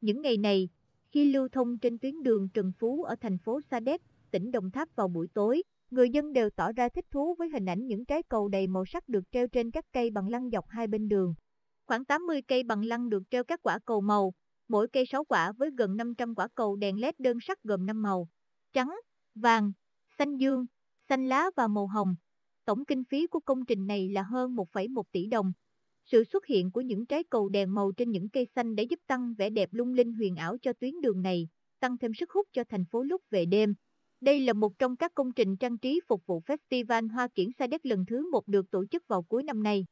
Những ngày này, khi lưu thông trên tuyến đường Trần Phú ở thành phố Sa Đéc, tỉnh Đồng Tháp vào buổi tối, người dân đều tỏ ra thích thú với hình ảnh những trái cầu đầy màu sắc được treo trên các cây bằng lăng dọc hai bên đường. Khoảng 80 cây bằng lăng được treo các quả cầu màu, mỗi cây 6 quả với gần 500 quả cầu đèn LED đơn sắc gồm 5 màu, trắng, vàng, xanh dương, xanh lá và màu hồng. Tổng kinh phí của công trình này là hơn 1,1 tỷ đồng. Sự xuất hiện của những trái cầu đèn màu trên những cây xanh đã giúp tăng vẻ đẹp lung linh huyền ảo cho tuyến đường này, tăng thêm sức hút cho thành phố lúc về đêm. Đây là một trong các công trình trang trí phục vụ Festival Hoa Kiển Sa Đéc lần thứ một được tổ chức vào cuối năm nay.